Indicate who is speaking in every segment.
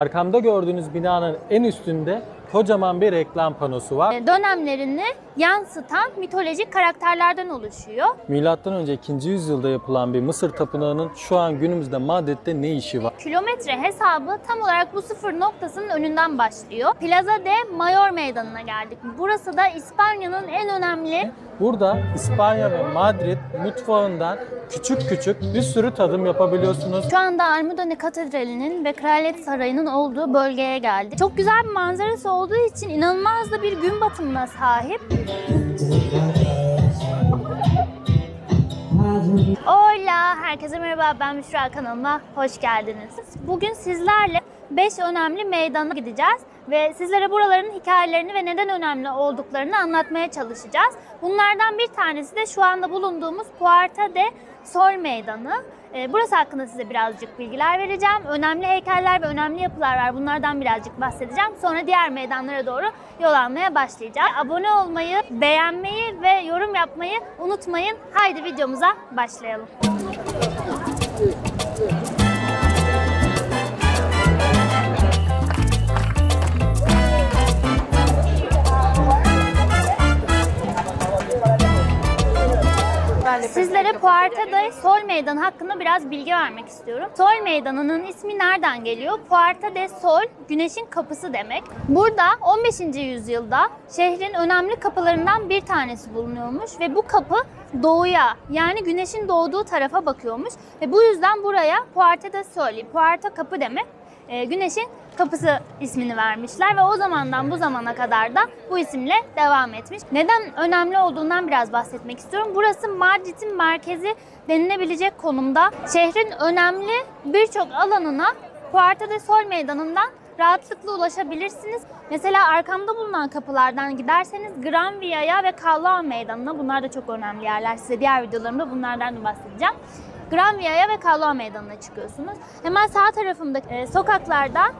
Speaker 1: Arkamda gördüğünüz binanın en üstünde kocaman bir reklam panosu var.
Speaker 2: E, dönemlerini yansıtan mitolojik karakterlerden oluşuyor.
Speaker 1: Milattan önce 2. yüzyılda yapılan bir Mısır tapınağının şu an günümüzde Madrid'de ne işi var?
Speaker 2: Kilometre hesabı tam olarak bu sıfır noktasının önünden başlıyor. Plaza de Mayor Meydanı'na geldik. Burası da İspanya'nın en önemli
Speaker 1: Burada İspanya ve Madrid mutfağından küçük küçük bir sürü tadım yapabiliyorsunuz.
Speaker 2: Şu anda Almudena Katedrali'nin ve Kraliyet Sarayı'nın olduğu bölgeye geldik. Çok güzel bir manzarası olduğu için inanılmaz da bir gün batımına sahip. Hola, herkese merhaba. Ben Müşra kanalıma hoş geldiniz. Bugün sizlerle 5 önemli meydana gideceğiz ve sizlere buraların hikayelerini ve neden önemli olduklarını anlatmaya çalışacağız. Bunlardan bir tanesi de şu anda bulunduğumuz Puerta de Sol Meydanı. Ee, Burası hakkında size birazcık bilgiler vereceğim. Önemli heykeller ve önemli yapılar var. Bunlardan birazcık bahsedeceğim. Sonra diğer meydanlara doğru yol almaya başlayacağım. Abone olmayı, beğenmeyi ve yorum yapmayı unutmayın. Haydi videomuza başlayalım. Sizlere Puerta de Sol Meydanı hakkında biraz bilgi vermek istiyorum. Sol Meydanı'nın ismi nereden geliyor? Puerta de Sol, güneşin kapısı demek. Burada 15. yüzyılda şehrin önemli kapılarından bir tanesi bulunuyormuş ve bu kapı doğuya yani güneşin doğduğu tarafa bakıyormuş ve bu yüzden buraya Puerta de Sol, Puerta kapı demek e, Güneşin Kapısı ismini vermişler ve o zamandan bu zamana kadar da bu isimle devam etmiş. Neden önemli olduğundan biraz bahsetmek istiyorum. Burası Madrid'in merkezi denilebilecek konumda. Şehrin önemli birçok alanına Puerta de Sol meydanından rahatlıkla ulaşabilirsiniz. Mesela arkamda bulunan kapılardan giderseniz Gran Via'ya ve Callao Meydanı'na bunlar da çok önemli yerler. Size diğer videolarımda bunlardan da bahsedeceğim. Gran Via'ya ve Callao Meydanı'na çıkıyorsunuz. Hemen sağ tarafımdaki e, sokaklardan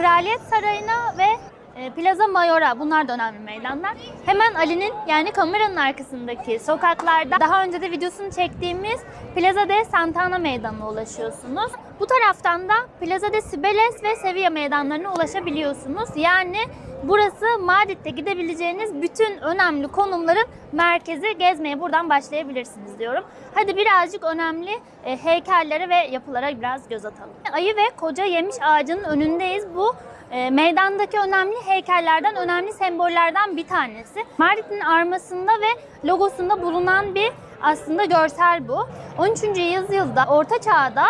Speaker 2: Kraliyet Sarayı'na ve Plaza Mayor'a bunlar da önemli meydanlar. Hemen Ali'nin yani kameranın arkasındaki sokaklarda daha önce de videosunu çektiğimiz Plaza de Santana Meydanı'na ulaşıyorsunuz. Bu taraftan da Plaza de Cibeles ve Sevilla meydanlarına ulaşabiliyorsunuz. Yani burası Madrid'de gidebileceğiniz bütün önemli konumların merkezi gezmeye buradan başlayabilirsiniz diyorum. Hadi birazcık önemli e, heykellere ve yapılara biraz göz atalım. Ayı ve koca yemiş ağacının önündeyiz. Bu meydandaki önemli heykellerden, önemli sembollerden bir tanesi. Madrid'in armasında ve logosunda bulunan bir aslında görsel bu. 13. yüzyılda, Orta Çağ'da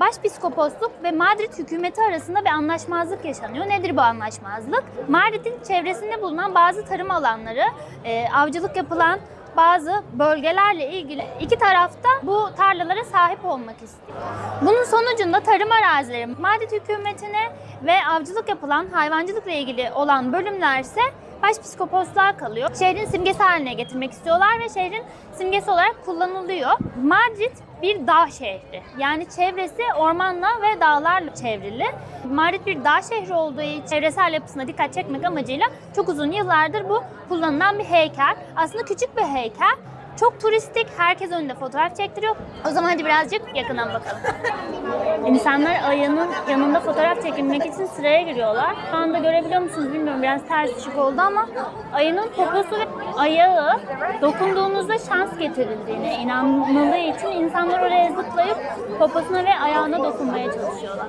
Speaker 2: Başpiskoposluk ve Madrid hükümeti arasında bir anlaşmazlık yaşanıyor. Nedir bu anlaşmazlık? Madrid'in çevresinde bulunan bazı tarım alanları, e, avcılık yapılan bazı bölgelerle ilgili iki tarafta bu tarlalara sahip olmak istiyor. Bunun sonucunda tarım arazileri Madrid hükümetine ve avcılık yapılan hayvancılıkla ilgili olan bölümler ise başpiskoposluğa kalıyor. Şehrin simgesi haline getirmek istiyorlar ve şehrin simgesi olarak kullanılıyor. Madrid bir dağ şehri. Yani çevresi ormanla ve dağlarla çevrili. Madrid bir dağ şehri olduğu için çevresel yapısına dikkat çekmek amacıyla çok uzun yıllardır bu kullanılan bir heykel. Aslında küçük bir heykel. Çok turistik, herkes önünde fotoğraf çektiriyor. O zaman hadi birazcık yakından bakalım. İnsanlar ayının yanında fotoğraf çekilmek için sıraya giriyorlar. Şu anda görebiliyor musunuz bilmiyorum biraz ters ışık oldu ama ayının poposu ve ayağı dokunduğunuzda şans getirildiğine inanıldığı için insanlar oraya zıplayıp poposuna ve ayağına dokunmaya çalışıyorlar.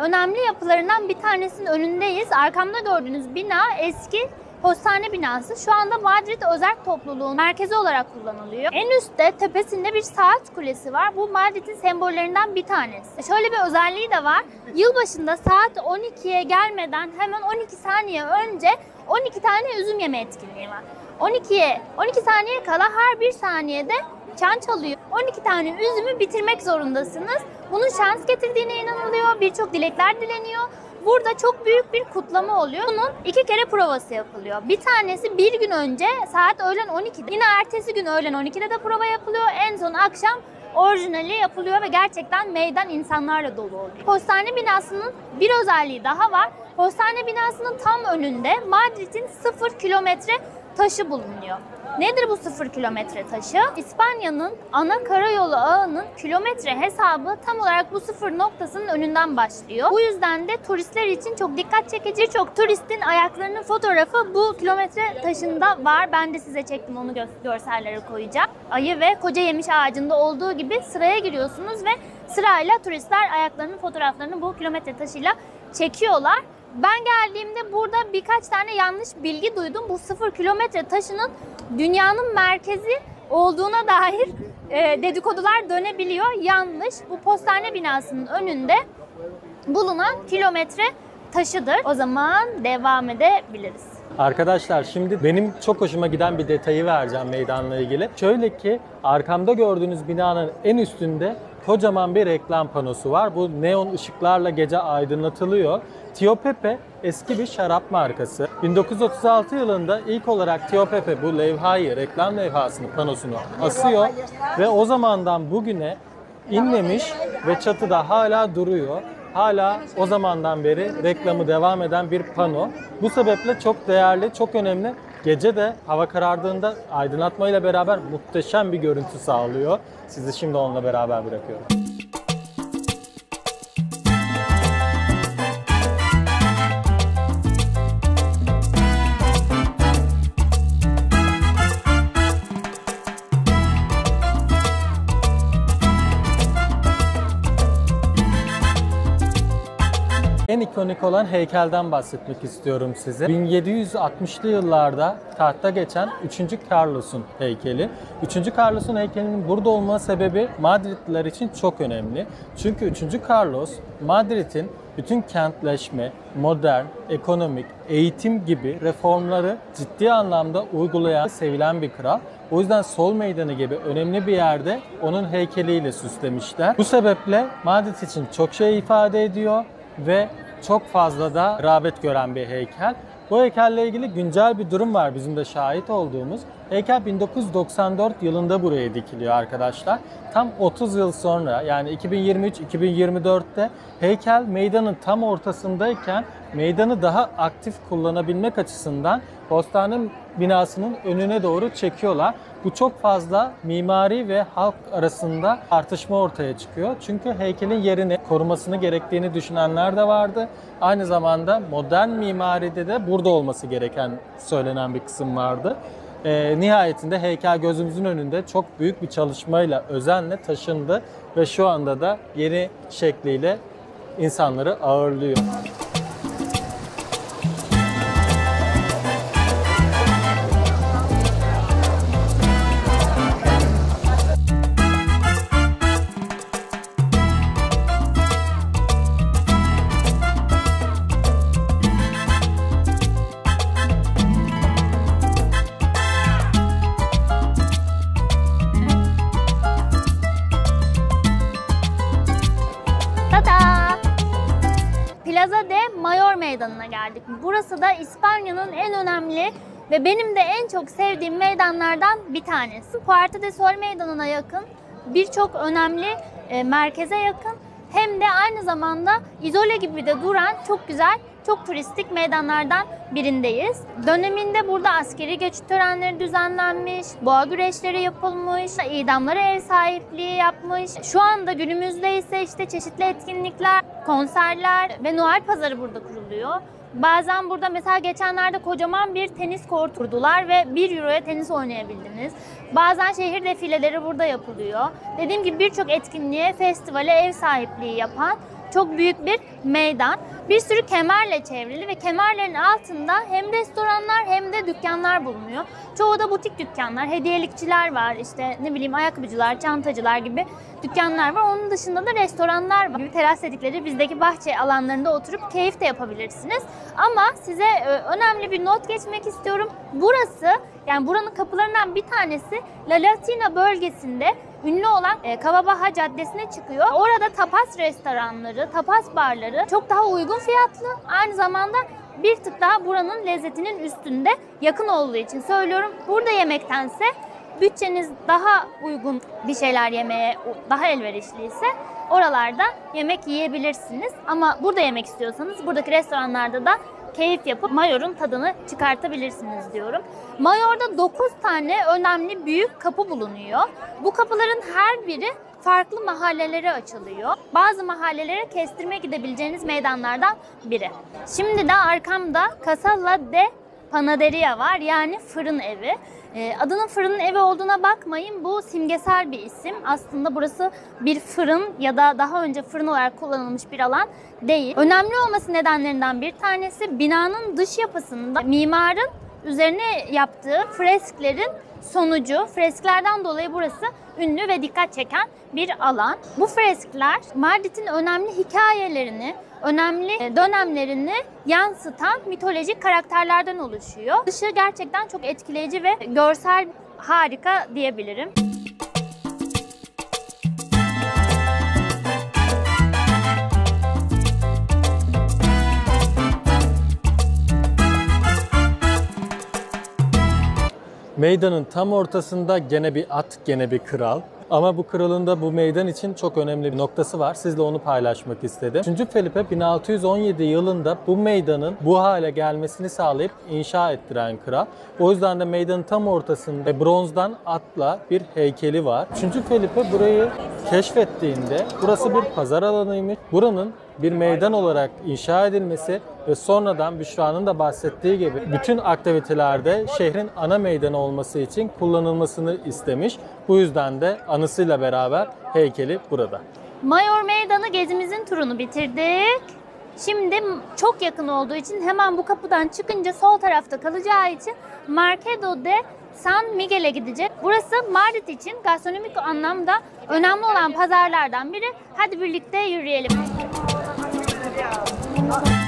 Speaker 2: Önemli yapılarından bir tanesinin önündeyiz. Arkamda gördüğünüz bina eski postane binası. Şu anda Madrid Özerk Topluluğu'nun merkezi olarak kullanılıyor. En üstte tepesinde bir saat kulesi var. Bu Madrid'in sembollerinden bir tanesi. Şöyle bir özelliği de var. Yılbaşında saat 12'ye gelmeden hemen 12 saniye önce 12 tane üzüm yeme etkinliği var. 12'ye 12 saniye kala her bir saniyede çan çalıyor. 12 tane üzümü bitirmek zorundasınız. Bunun şans getirdiğine inanılıyor. Birçok dilekler dileniyor. Burada çok büyük bir kutlama oluyor. Bunun iki kere provası yapılıyor. Bir tanesi bir gün önce saat öğlen 12'de. Yine ertesi gün öğlen 12'de de prova yapılıyor. En son akşam orijinali yapılıyor ve gerçekten meydan insanlarla dolu oluyor. Postane binasının bir özelliği daha var. Postane binasının tam önünde Madrid'in 0 kilometre taşı bulunuyor. Nedir bu sıfır kilometre taşı? İspanya'nın ana karayolu ağının kilometre hesabı tam olarak bu sıfır noktasının önünden başlıyor. Bu yüzden de turistler için çok dikkat çekici. Çok turistin ayaklarının fotoğrafı bu kilometre taşında var. Ben de size çektim onu gö- görsellere koyacağım. Ayı ve koca yemiş ağacında olduğu gibi sıraya giriyorsunuz ve sırayla turistler ayaklarının fotoğraflarını bu kilometre taşıyla çekiyorlar. Ben geldiğimde burada birkaç tane yanlış bilgi duydum. Bu sıfır kilometre taşının dünyanın merkezi olduğuna dair e, dedikodular dönebiliyor. Yanlış. Bu postane binasının önünde bulunan kilometre taşıdır. O zaman devam edebiliriz.
Speaker 1: Arkadaşlar şimdi benim çok hoşuma giden bir detayı vereceğim meydanla ilgili. Şöyle ki arkamda gördüğünüz binanın en üstünde kocaman bir reklam panosu var. Bu neon ışıklarla gece aydınlatılıyor. Tio Pepe eski bir şarap markası. 1936 yılında ilk olarak Tio Pepe bu levhayı, reklam levhasını, panosunu asıyor ve o zamandan bugüne inmemiş ve çatıda hala duruyor. Hala o zamandan beri reklamı devam eden bir pano. Bu sebeple çok değerli, çok önemli. Gece de hava karardığında aydınlatmayla beraber muhteşem bir görüntü sağlıyor. Sizi şimdi onunla beraber bırakıyorum. İkonik olan heykelden bahsetmek istiyorum size. 1760'lı yıllarda tahta geçen 3. Carlos'un heykeli. 3. Carlos'un heykelinin burada olma sebebi Madridliler için çok önemli. Çünkü 3. Carlos Madrid'in bütün kentleşme, modern, ekonomik, eğitim gibi reformları ciddi anlamda uygulayan, sevilen bir kral. O yüzden Sol Meydanı gibi önemli bir yerde onun heykeliyle süslemişler. Bu sebeple Madrid için çok şey ifade ediyor ve çok fazla da rağbet gören bir heykel. Bu heykelle ilgili güncel bir durum var bizim de şahit olduğumuz. Heykel 1994 yılında buraya dikiliyor arkadaşlar. Tam 30 yıl sonra yani 2023-2024'te heykel meydanın tam ortasındayken meydanı daha aktif kullanabilmek açısından postane binasının önüne doğru çekiyorlar. Bu çok fazla mimari ve halk arasında tartışma ortaya çıkıyor. Çünkü heykelin yerini korumasını gerektiğini düşünenler de vardı. Aynı zamanda modern mimaride de burada olması gereken söylenen bir kısım vardı. Ee, nihayetinde heykel gözümüzün önünde çok büyük bir çalışmayla, özenle taşındı ve şu anda da yeni şekliyle insanları ağırlıyor.
Speaker 2: Plaza de Mayor Meydanı'na geldik. Burası da İspanya'nın en önemli ve benim de en çok sevdiğim meydanlardan bir tanesi. Puerta de Sol Meydanı'na yakın, birçok önemli e, merkeze yakın hem de aynı zamanda izole gibi de duran çok güzel, çok turistik meydanlardan birindeyiz. Döneminde burada askeri geçit törenleri düzenlenmiş, boğa güreşleri yapılmış, idamlara ev sahipliği yapmış. Şu anda günümüzde ise işte çeşitli etkinlikler, konserler ve Noel pazarı burada kuruluyor. Bazen burada mesela geçenlerde kocaman bir tenis kortu kurdular ve 1 euroya tenis oynayabildiniz. Bazen şehir defileleri burada yapılıyor. Dediğim gibi birçok etkinliğe, festivale ev sahipliği yapan çok büyük bir meydan. Bir sürü kemerle çevrili ve kemerlerin altında hem restoranlar hem de dükkanlar bulunuyor. Çoğu da butik dükkanlar, hediyelikçiler var, işte ne bileyim ayakkabıcılar, çantacılar gibi dükkanlar var. Onun dışında da restoranlar var. Gibi teras dedikleri bizdeki bahçe alanlarında oturup keyif de yapabilirsiniz. Ama size e, önemli bir not geçmek istiyorum. Burası yani buranın kapılarından bir tanesi La Latina bölgesinde ünlü olan e, Kavabaha Caddesi'ne çıkıyor. Orada tapas restoranları, tapas barları çok daha uygun fiyatlı. Aynı zamanda bir tık daha buranın lezzetinin üstünde yakın olduğu için söylüyorum. Burada yemektense bütçeniz daha uygun bir şeyler yemeye daha elverişliyse oralarda yemek yiyebilirsiniz. Ama burada yemek istiyorsanız buradaki restoranlarda da keyif yapıp Mayor'un tadını çıkartabilirsiniz diyorum. Mayor'da 9 tane önemli büyük kapı bulunuyor. Bu kapıların her biri farklı mahallelere açılıyor. Bazı mahallelere kestirme gidebileceğiniz meydanlardan biri. Şimdi de arkamda Casalla de Panaderia var yani fırın evi. E, adının fırının evi olduğuna bakmayın. Bu simgesel bir isim. Aslında burası bir fırın ya da daha önce fırın olarak kullanılmış bir alan değil. Önemli olması nedenlerinden bir tanesi binanın dış yapısında mimarın üzerine yaptığı fresklerin sonucu. Fresklerden dolayı burası ünlü ve dikkat çeken bir alan. Bu freskler Mardit'in önemli hikayelerini, önemli e, dönemlerini yansıtan mitolojik karakterlerden oluşuyor. Dışı gerçekten çok etkileyici ve görsel harika diyebilirim.
Speaker 1: Meydanın tam ortasında gene bir at, gene bir kral. Ama bu kralın da bu meydan için çok önemli bir noktası var. Sizle onu paylaşmak istedim. 3. Felipe 1617 yılında bu meydanın bu hale gelmesini sağlayıp inşa ettiren kral. O yüzden de meydanın tam ortasında bronzdan atla bir heykeli var. 3. Felipe burayı keşfettiğinde burası bir pazar alanıymış. Buranın bir meydan olarak inşa edilmesi ve sonradan Büşra'nın da bahsettiği gibi bütün aktivitelerde şehrin ana meydanı olması için kullanılmasını istemiş. Bu yüzden de anısıyla beraber heykeli burada.
Speaker 2: Mayor Meydanı gezimizin turunu bitirdik. Şimdi çok yakın olduğu için hemen bu kapıdan çıkınca sol tarafta kalacağı için Markedo de San Miguel'e gidecek. Burası Madrid için gastronomik anlamda önemli olan pazarlardan biri. Hadi birlikte yürüyelim.
Speaker 1: Evet.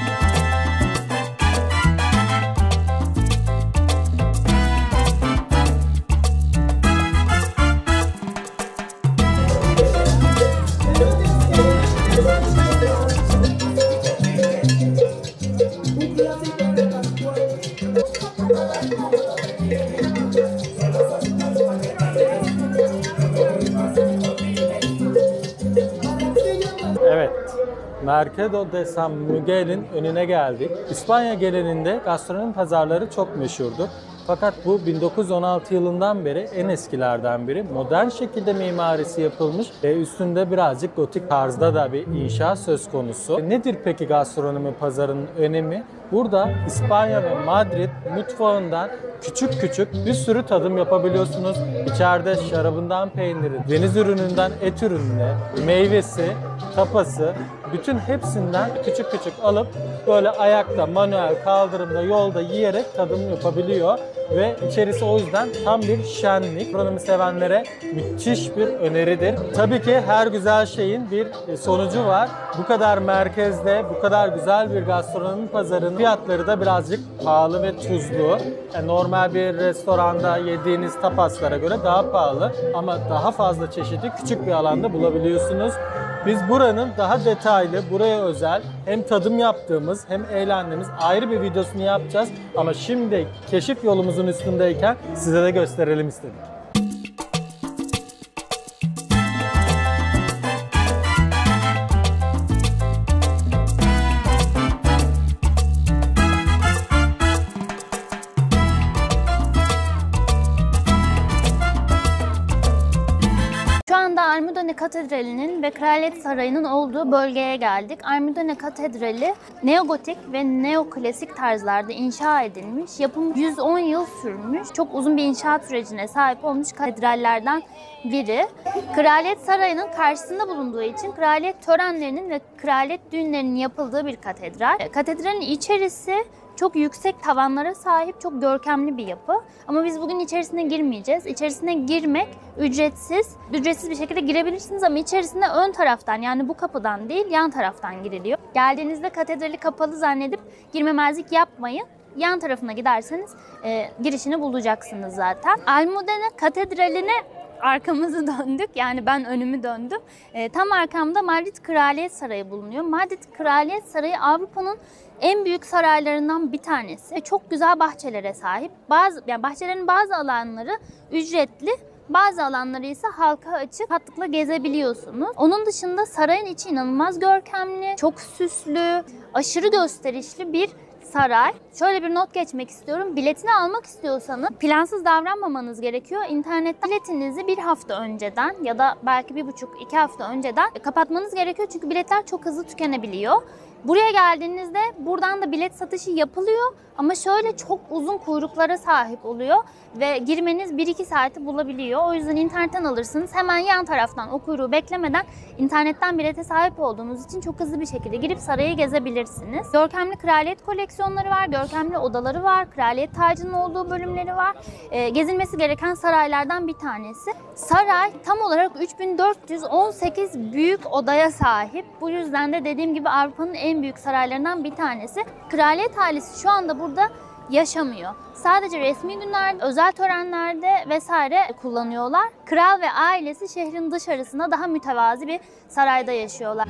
Speaker 1: Mercado de San Miguel'in önüne geldik. İspanya geleneğinde gastronomi pazarları çok meşhurdur. Fakat bu 1916 yılından beri en eskilerden biri. Modern şekilde mimarisi yapılmış ve üstünde birazcık gotik tarzda da bir inşa söz konusu. Nedir peki gastronomi pazarının önemi? Burada İspanya ve Madrid mutfağından küçük küçük bir sürü tadım yapabiliyorsunuz. İçeride şarabından peyniri, deniz ürününden et ürününe, meyvesi, tapası, bütün hepsinden küçük küçük alıp böyle ayakta, manuel, kaldırımda, yolda yiyerek tadım yapabiliyor. Ve içerisi o yüzden tam bir şenlik. Gastronomi sevenlere müthiş bir öneridir. Tabii ki her güzel şeyin bir sonucu var. Bu kadar merkezde, bu kadar güzel bir gastronomi pazarının fiyatları da birazcık pahalı ve tuzlu. Yani normal bir restoranda yediğiniz tapaslara göre daha pahalı ama daha fazla çeşidi küçük bir alanda bulabiliyorsunuz. Biz buranın daha detaylı, buraya özel hem tadım yaptığımız hem eğlendiğimiz ayrı bir videosunu yapacağız. Ama şimdi keşif yolumuzun üstündeyken size de gösterelim istedik.
Speaker 2: Katedrali'nin ve Kraliyet Sarayı'nın olduğu bölgeye geldik. Armudone Katedrali neogotik ve neoklasik tarzlarda inşa edilmiş. Yapımı 110 yıl sürmüş. Çok uzun bir inşaat sürecine sahip olmuş katedrallerden biri. Kraliyet Sarayı'nın karşısında bulunduğu için kraliyet törenlerinin ve kraliyet düğünlerinin yapıldığı bir katedral. Katedralin içerisi çok yüksek tavanlara sahip çok görkemli bir yapı. Ama biz bugün içerisine girmeyeceğiz. İçerisine girmek ücretsiz. Ücretsiz bir şekilde girebilirsiniz ama içerisine ön taraftan yani bu kapıdan değil yan taraftan giriliyor. Geldiğinizde katedrali kapalı zannedip girmemezlik yapmayın. Yan tarafına giderseniz e, girişini bulacaksınız zaten. Almudena Katedrali'ne arkamızı döndük. Yani ben önümü döndüm. E, tam arkamda Madrid Kraliyet Sarayı bulunuyor. Madrid Kraliyet Sarayı Avrupa'nın en büyük saraylarından bir tanesi. Çok güzel bahçelere sahip. Bazı yani bahçelerin bazı alanları ücretli, bazı alanları ise halka açık rahatlıkla gezebiliyorsunuz. Onun dışında sarayın içi inanılmaz görkemli, çok süslü, aşırı gösterişli bir saray. Şöyle bir not geçmek istiyorum. Biletini almak istiyorsanız plansız davranmamanız gerekiyor. İnternette biletinizi bir hafta önceden ya da belki bir buçuk iki hafta önceden kapatmanız gerekiyor. Çünkü biletler çok hızlı tükenebiliyor. Buraya geldiğinizde buradan da bilet satışı yapılıyor ama şöyle çok uzun kuyruklara sahip oluyor ve girmeniz 1-2 saati bulabiliyor. O yüzden internetten alırsınız. Hemen yan taraftan o kuyruğu beklemeden internetten bilete sahip olduğunuz için çok hızlı bir şekilde girip sarayı gezebilirsiniz. Görkemli kraliyet koleksiyonları var, görkemli odaları var, kraliyet tacının olduğu bölümleri var. E, gezilmesi gereken saraylardan bir tanesi. Saray tam olarak 3418 büyük odaya sahip. Bu yüzden de dediğim gibi Avrupa'nın en büyük saraylarından bir tanesi. Kraliyet ailesi şu anda burada yaşamıyor. Sadece resmi günlerde, özel törenlerde vesaire kullanıyorlar. Kral ve ailesi şehrin dışarısında daha mütevazi bir sarayda yaşıyorlar.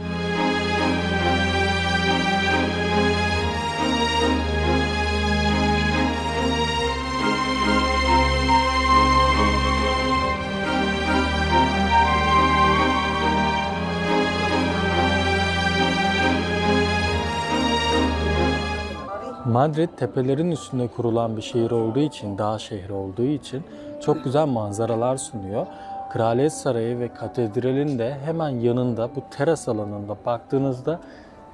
Speaker 1: Madrid tepelerin üstünde kurulan bir şehir olduğu için, dağ şehri olduğu için çok güzel manzaralar sunuyor. Kraliyet Sarayı ve katedralin de hemen yanında bu teras alanında baktığınızda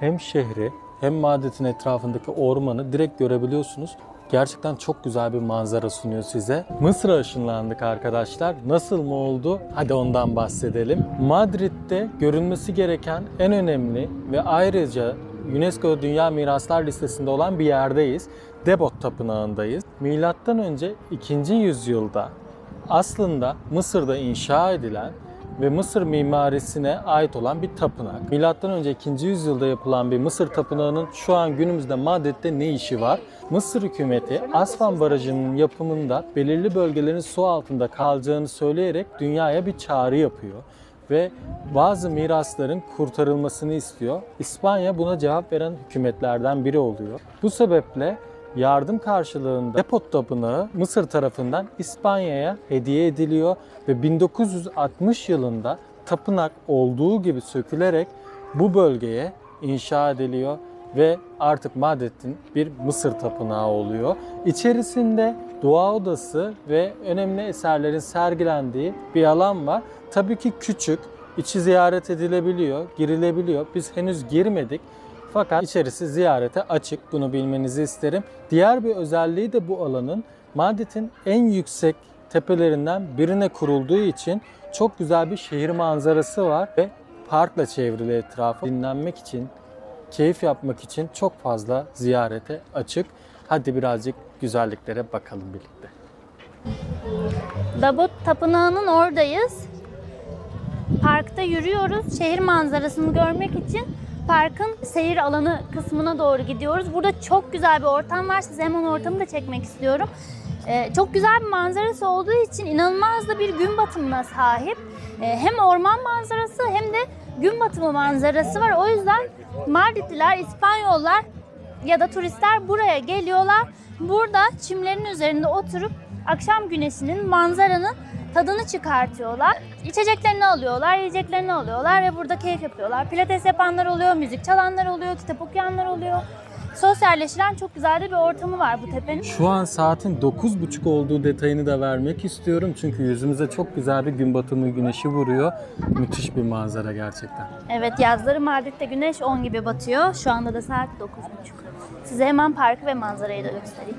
Speaker 1: hem şehri hem Madrid'in etrafındaki ormanı direkt görebiliyorsunuz. Gerçekten çok güzel bir manzara sunuyor size. Mısır'a ışınlandık arkadaşlar. Nasıl mı oldu? Hadi ondan bahsedelim. Madrid'de görülmesi gereken en önemli ve ayrıca UNESCO Dünya Miraslar listesinde olan bir yerdeyiz. Debot Tapınağı'ndayız. Milattan önce 2. yüzyılda aslında Mısır'da inşa edilen ve Mısır mimarisine ait olan bir tapınak. Milattan önce 2. yüzyılda yapılan bir Mısır tapınağının şu an günümüzde Madrid'de ne işi var? Mısır hükümeti Asvan Barajı'nın yapımında belirli bölgelerin su altında kalacağını söyleyerek dünyaya bir çağrı yapıyor ve bazı mirasların kurtarılmasını istiyor. İspanya buna cevap veren hükümetlerden biri oluyor. Bu sebeple yardım karşılığında Depot Tapınağı Mısır tarafından İspanya'ya hediye ediliyor ve 1960 yılında tapınak olduğu gibi sökülerek bu bölgeye inşa ediliyor ve artık Madrid'in bir Mısır tapınağı oluyor. İçerisinde dua odası ve önemli eserlerin sergilendiği bir alan var. Tabii ki küçük, içi ziyaret edilebiliyor, girilebiliyor. Biz henüz girmedik. Fakat içerisi ziyarete açık. Bunu bilmenizi isterim. Diğer bir özelliği de bu alanın Madrid'in en yüksek tepelerinden birine kurulduğu için çok güzel bir şehir manzarası var ve parkla çevrili etrafı dinlenmek için, keyif yapmak için çok fazla ziyarete açık. Hadi birazcık güzelliklere bakalım birlikte.
Speaker 2: Dabot Tapınağı'nın oradayız. Parkta yürüyoruz. Şehir manzarasını görmek için parkın seyir alanı kısmına doğru gidiyoruz. Burada çok güzel bir ortam var. Size hemen ortamı da çekmek istiyorum. Ee, çok güzel bir manzarası olduğu için inanılmaz da bir gün batımına sahip. Ee, hem orman manzarası hem de gün batımı manzarası var. O yüzden Madridliler, İspanyollar ya da turistler buraya geliyorlar. Burada çimlerin üzerinde oturup akşam güneşinin, manzaranın tadını çıkartıyorlar. İçeceklerini alıyorlar, yiyeceklerini alıyorlar ve burada keyif yapıyorlar. Pilates yapanlar oluyor, müzik çalanlar oluyor, kitap okuyanlar oluyor. Sosyalleşilen çok güzel de bir ortamı var bu tepenin.
Speaker 1: Şu an saatin 9.30 olduğu detayını da vermek istiyorum. Çünkü yüzümüze çok güzel bir gün batımı güneşi vuruyor. Müthiş bir manzara gerçekten.
Speaker 2: Evet yazları Madrid'de güneş 10 gibi batıyor. Şu anda da saat 9.30. Size hemen parkı ve manzarayı da göstereyim.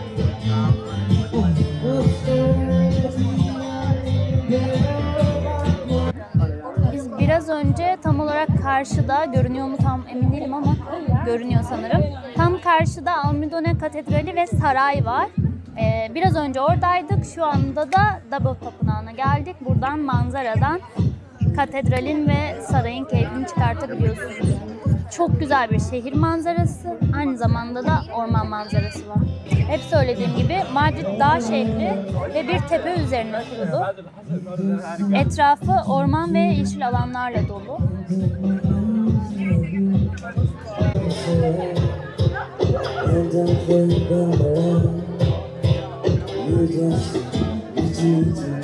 Speaker 2: tam olarak karşıda, görünüyor mu tam emin değilim ama görünüyor sanırım. Tam karşıda Almidone Katedrali ve saray var. Ee, biraz önce oradaydık. Şu anda da Dabot Tapınağı'na geldik. Buradan manzaradan katedralin ve sarayın keyfini çıkartabiliyorsunuz. Çok güzel bir şehir manzarası. Aynı zamanda da orman manzarası var. Hep söylediğim gibi Madrid dağ şehri ve bir tepe üzerine kurulu. Etrafı orman ve yeşil alanlarla dolu.
Speaker 3: You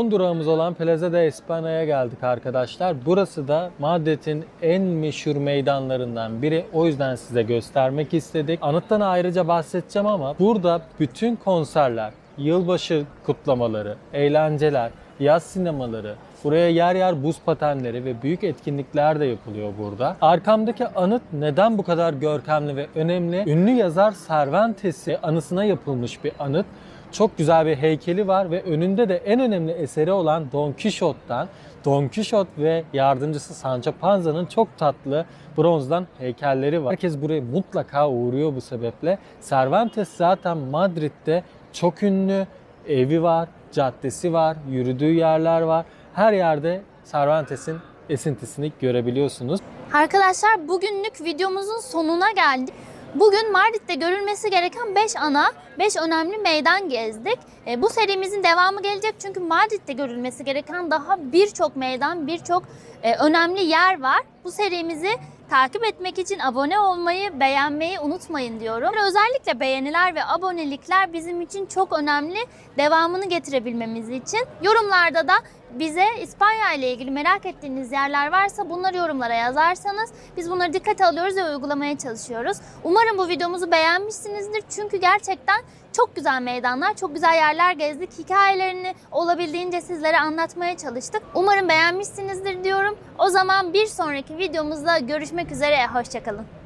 Speaker 1: Son durağımız olan Plaza de España'ya geldik arkadaşlar. Burası da Madrid'in en meşhur meydanlarından biri. O yüzden size göstermek istedik. Anıttan ayrıca bahsedeceğim ama burada bütün konserler, yılbaşı kutlamaları, eğlenceler, yaz sinemaları, Buraya yer yer buz patenleri ve büyük etkinlikler de yapılıyor burada. Arkamdaki anıt neden bu kadar görkemli ve önemli? Ünlü yazar Cervantes'i anısına yapılmış bir anıt. Çok güzel bir heykeli var ve önünde de en önemli eseri olan Don Quixote'dan Don Quixote ve yardımcısı Sancho Panza'nın çok tatlı bronzdan heykelleri var. Herkes buraya mutlaka uğruyor bu sebeple. Cervantes zaten Madrid'de çok ünlü. Evi var, caddesi var, yürüdüğü yerler var. Her yerde Cervantes'in esintisini görebiliyorsunuz.
Speaker 2: Arkadaşlar bugünlük videomuzun sonuna geldik. Bugün Madrid'de görülmesi gereken 5 ana, 5 önemli meydan gezdik. E, bu serimizin devamı gelecek çünkü Madrid'de görülmesi gereken daha birçok meydan, birçok e, önemli yer var. Bu serimizi takip etmek için abone olmayı, beğenmeyi unutmayın diyorum. Özellikle beğeniler ve abonelikler bizim için çok önemli. Devamını getirebilmemiz için. Yorumlarda da bize İspanya ile ilgili merak ettiğiniz yerler varsa bunları yorumlara yazarsanız biz bunları dikkate alıyoruz ve uygulamaya çalışıyoruz. Umarım bu videomuzu beğenmişsinizdir. Çünkü gerçekten çok güzel meydanlar, çok güzel yerler gezdik. Hikayelerini olabildiğince sizlere anlatmaya çalıştık. Umarım beğenmişsinizdir diyorum. O zaman bir sonraki videomuzda görüşmek üzere. Hoşçakalın.